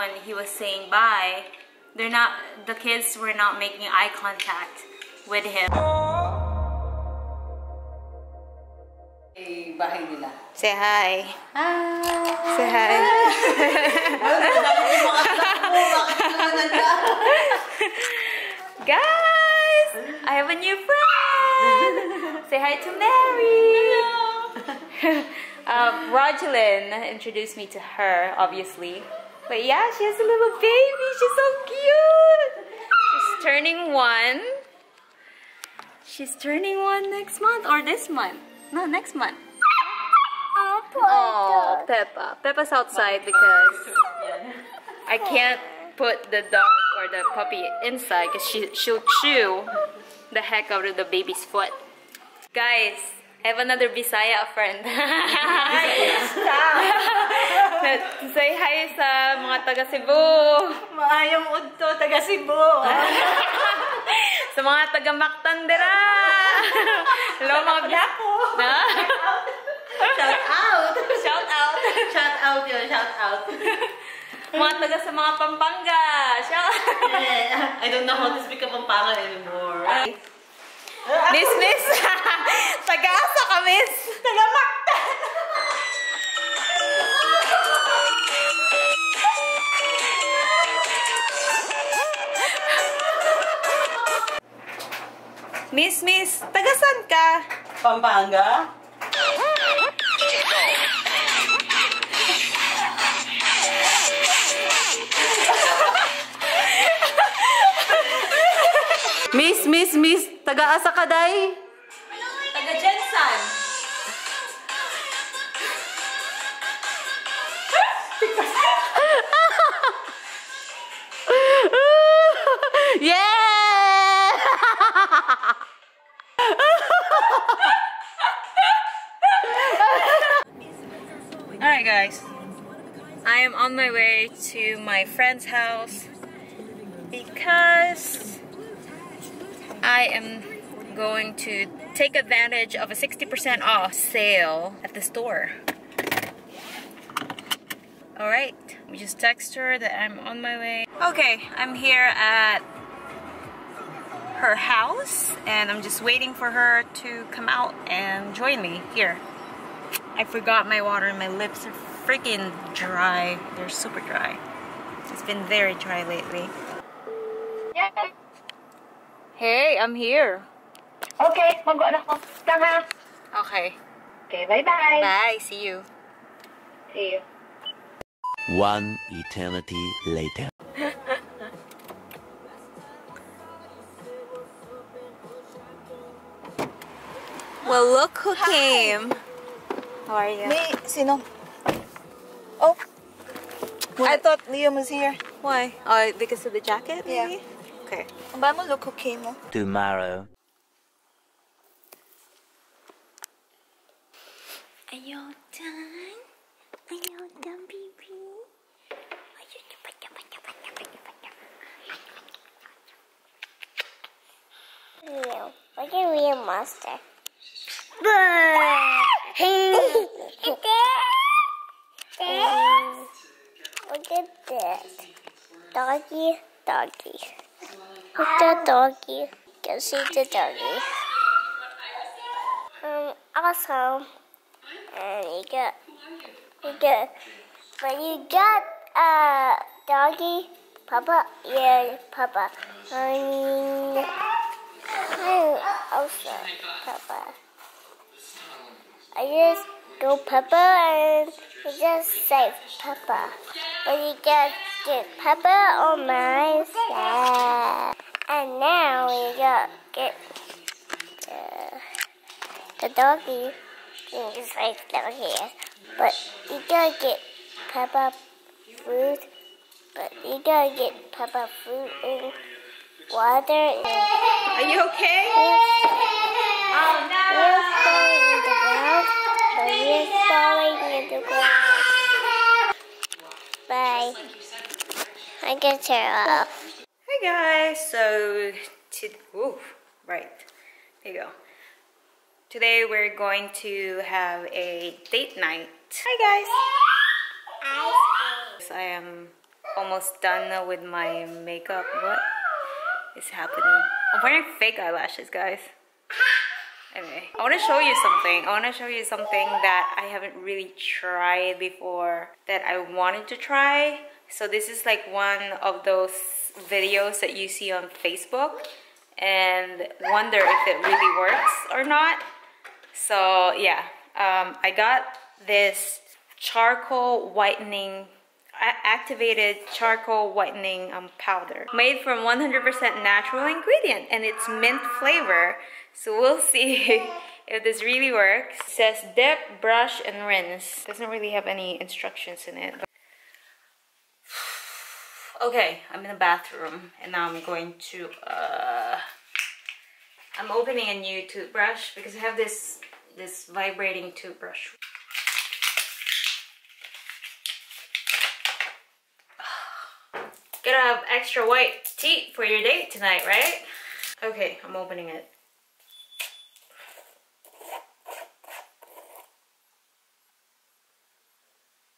when he was saying bye, they're not, the kids were not making eye contact with him. Bahay nila. Say hi. Hi. Say hi. Guys, I have a new friend. Say hi to Mary. um, Rogelyn introduced me to her, obviously. But yeah, she has a little baby. She's so cute. She's turning one. She's turning one next month or this month. No, next month. Oh, Peppa. Peppa's outside because I can't put the dog or the puppy inside because she, she'll chew the heck out of the baby's foot. Guys, I have another Bisaya friend. Say hi sa mga taga Cebu. Maayong udto, taga Cebu. sa mga taga Mactandera. Hello mga Yapo. Na? Shout out. Shout out. Shout out yun, shout out. mga taga sa mga Pampanga. Shout out. I don't know how to speak of Pampanga anymore. Miss, miss. Taga-asa ka, miss. Taga-Macta. Miss, miss. Taga-san ka? Pampanga? Miss, miss, miss. Taga-asa ka, day? Alright guys, I am on my way to my friend's house because I am going to take advantage of a 60% off sale at the store. Alright, we just text her that I'm on my way. Okay, I'm here at her house and I'm just waiting for her to come out and join me here. I forgot my water and my lips are freaking dry. They're super dry. It's been very dry lately. Hey, I'm here. Okay, mag na ako. Tama. Okay. Okay, bye-bye. Bye. See you. See you. One eternity later. Well, look who came. How are you? May, sino? Oh. I thought Liam was here. Why? Oh, because of the jacket, Yeah. maybe? Okay. Ang mo look who came? Oh. Tomorrow. Are you done? Are you done, baby? Real. Look at real monster. Look at this. Doggy, doggy. Look at doggy. Go see the doggy. Um, awesome. And you got, you got, but you got, uh, doggy, Papa, yeah, Papa. I mean, I also Papa. I just go Papa and you just say Papa. But you just get Papa on my side. And now we got get uh, the doggy. You just like down here. But you gotta get Papa food. But you gotta get Papa food and water. And Are you okay? Oh no falling in the ground. Falling in the ground. Bye. I get her off. Hi guys. So, to, ooh, right. There you go. Today we're going to have a date night. Hi guys. I am almost done with my makeup. What is happening? I'm wearing fake eyelashes, guys. Anyway, I want to show you something. I want to show you something that I haven't really tried before that I wanted to try. So this is like one of those videos that you see on Facebook and wonder if it really works or not. So yeah, um, I got this charcoal whitening activated charcoal whitening um, powder made from 100% natural ingredient and it's mint flavor so we'll see if this really works it says dip brush and rinse doesn't really have any instructions in it okay i'm in the bathroom and now i'm going to uh i'm opening a new toothbrush because i have this this vibrating toothbrush Gotta have extra white teeth for your date tonight, right? Okay, I'm opening it.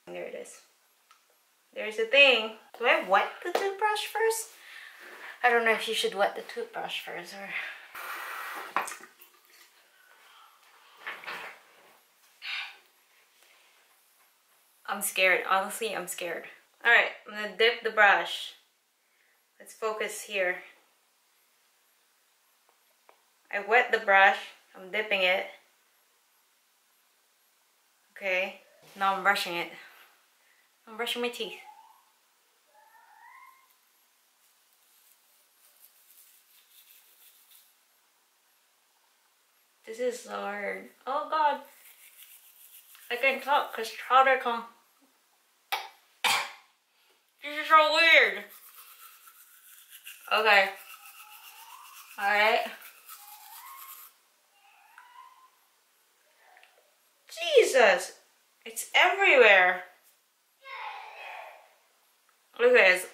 There it is. There's the thing. Do I wet the toothbrush first? I don't know if you should wet the toothbrush first or... I'm scared. Honestly, I'm scared. Alright, I'm gonna dip the brush. Let's focus here. I wet the brush. I'm dipping it. Okay, now I'm brushing it. I'm brushing my teeth. This is hard. Oh god. I can't talk because Chowder come. This is so weird. Okay. Alright. Jesus. It's everywhere. Look at this.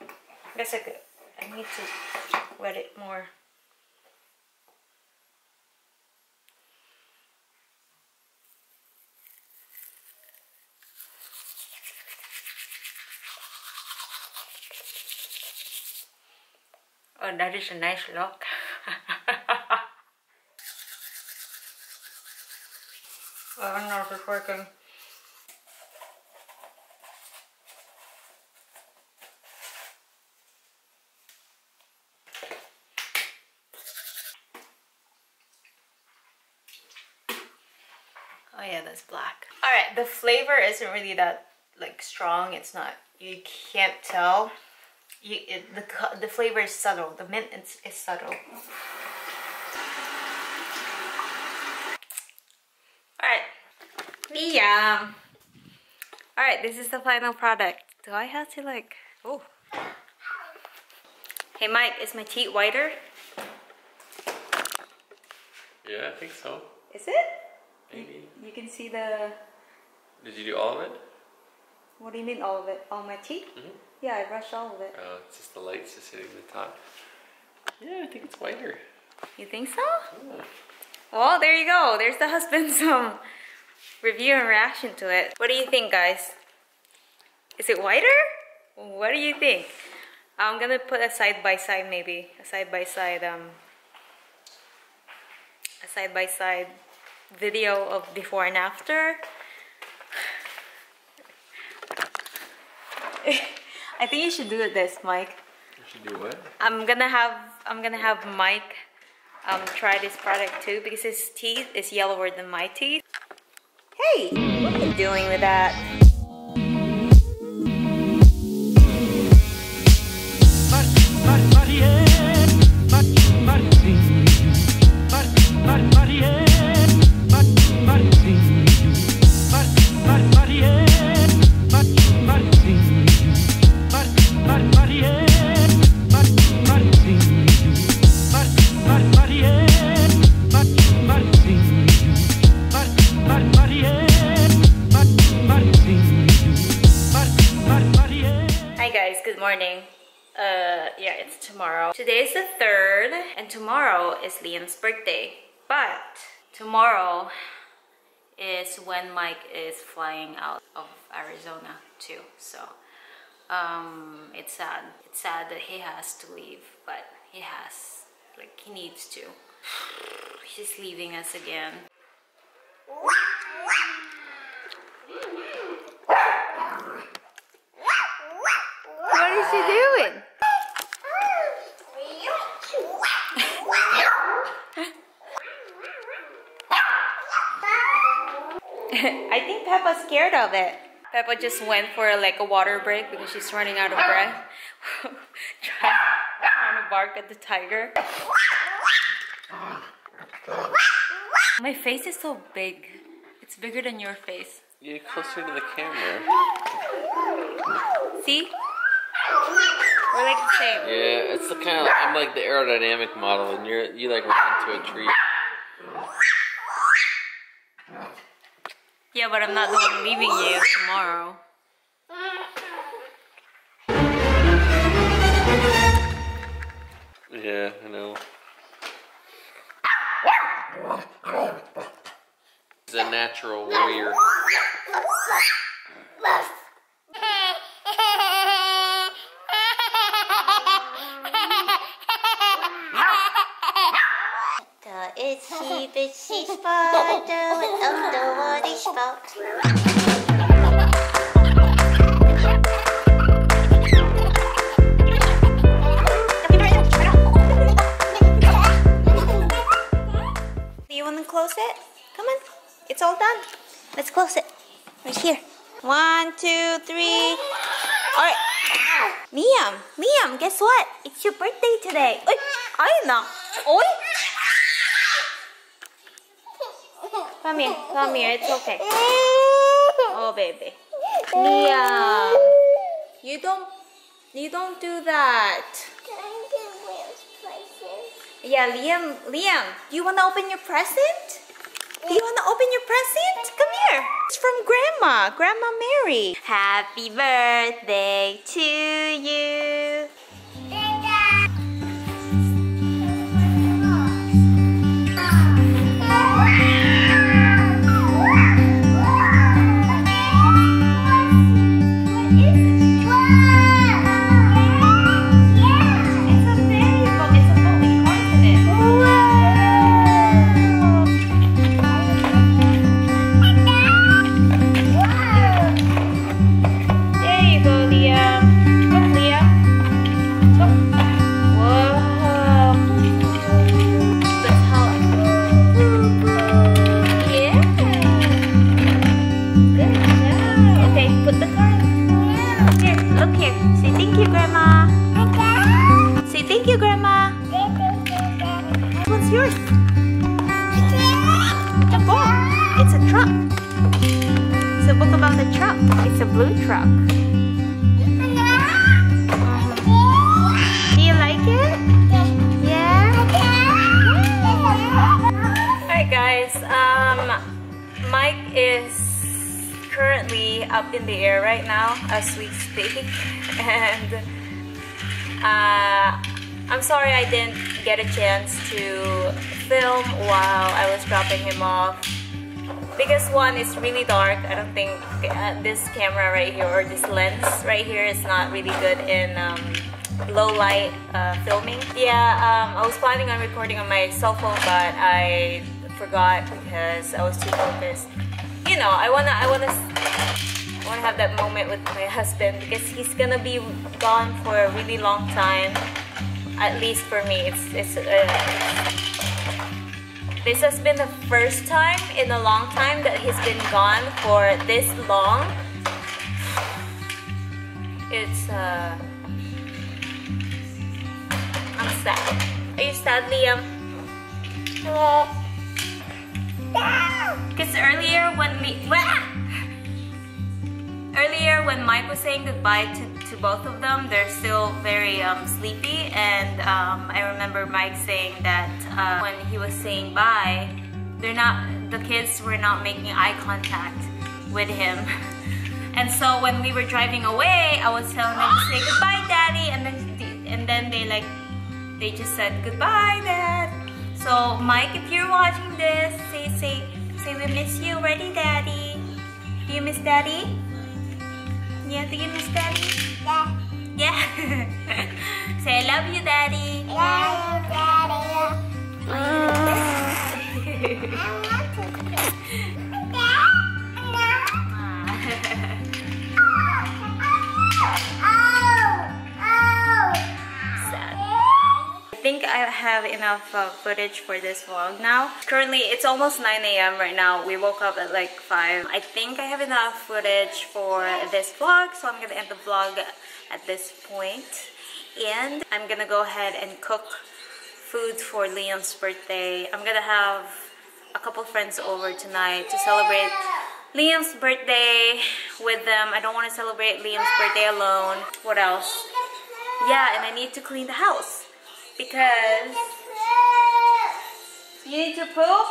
I guess I could. I need to wet it more. Oh, that is a nice look. I don't know if it's working. Oh yeah, that's black. All right, the flavor isn't really that like strong. It's not, you can't tell. You, it, the, the flavor is subtle. The mint is, is subtle. Alright. Yeah. Alright, this is the final product. Do I have to like... Oh. Hey Mike, is my teeth whiter? Yeah, I think so. Is it? Maybe. You can see the... Did you do all of it? What do you mean all of it? All my teeth? Mhm. Yeah, I brushed all of it. Oh, it's just the lights just hitting the top. Yeah, I think it's whiter. You think so? Oh. Well, there you go. There's the husband's um, review and reaction to it. What do you think, guys? Is it whiter? What do you think? I'm gonna put a side by side, maybe a side by side, um, a side by side video of before and after. I think you should do it this, Mike. You should do what? I'm gonna have I'm gonna have Mike um, try this product too because his teeth is yellower than my teeth. Hey, what are you doing with that? Today is the 3rd and tomorrow is Liam's birthday. But tomorrow is when Mike is flying out of Arizona too. So Um, it's sad. It's sad that he has to leave, but he has. Like, he needs to. He's leaving us again. What is he doing? I think Peppa's scared of it. Peppa just went for like a water break because she's running out of breath. trying, trying to bark at the tiger. My face is so big. It's bigger than your face. You get closer to the camera. See? We're like the same. Yeah, it's the kind of I'm like the aerodynamic model, and you're you like run into a tree. Yeah, but I'm not the one leaving you tomorrow. Yeah, I know. He's a natural warrior. Itsy bitsy spider went under what he spoke. Do you want to close it? Come on. It's all done. Let's close it. Right here. One, two, three. All right. Liam, Liam, guess what? It's your birthday today. Uy, ayun na. Uy. Come here, come here. It's okay. Oh, baby. Liam, you don't, you don't do that. Can I give Liam's present? Yeah, Liam, Liam, do you want to open your present? Do you want to open your present? Come here. It's from Grandma, Grandma Mary. Happy birthday to you. Mike is currently up in the air right now as we speak. And uh, I'm sorry I didn't get a chance to film while I was dropping him off because one is really dark. I don't think uh, this camera right here or this lens right here is not really good in um, low light uh, filming. Yeah um, I was planning on recording on my cell phone but I forgot because I was too focused. You know I wanna I wanna I wanna have that moment with my husband because he's gonna be gone for a really long time at least for me. It's it's uh, this has been the first time in a long time that he's been gone for this long. It's uh I'm sad. Are you sad, Liam? Because earlier when we earlier when Mike was saying goodbye to, to both of them, they're still very um, sleepy. And um, I remember Mike saying that uh, when he was saying bye, they're not the kids were not making eye contact with him. And so when we were driving away, I was telling them to say goodbye, Daddy, and then and then they like they just said goodbye, Dad. So Mike, if you're watching this, say say say we miss you already, Daddy. Do you miss Daddy? Yeah, do you miss Daddy? Yeah. Say I love you, Daddy. Love you, Sad. I have enough uh, footage for this vlog now. Currently, it's almost 9 a.m. right now. We woke up at like 5. I think I have enough footage for this vlog, so I'm gonna end the vlog at this point. And I'm gonna go ahead and cook food for Liam's birthday. I'm gonna have a couple friends over tonight to celebrate Liam's birthday with them. I don't want to celebrate Liam's birthday alone. What else? Yeah, and I need to clean the house because you need to poop.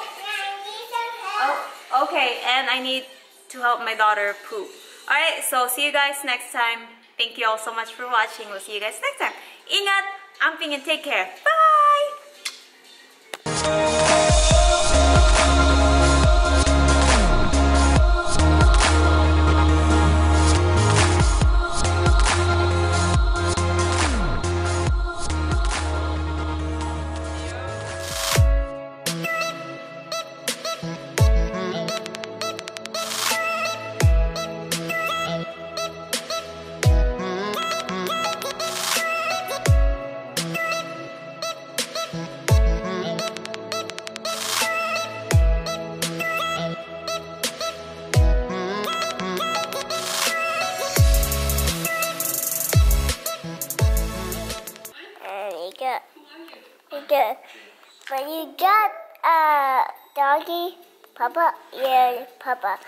Oh, okay, and I need to help my daughter poop. All right, so see you guys next time. Thank you all so much for watching. We'll see you guys next time. Ingat, amping, and take care. Bye. Papa, yeah, Papa.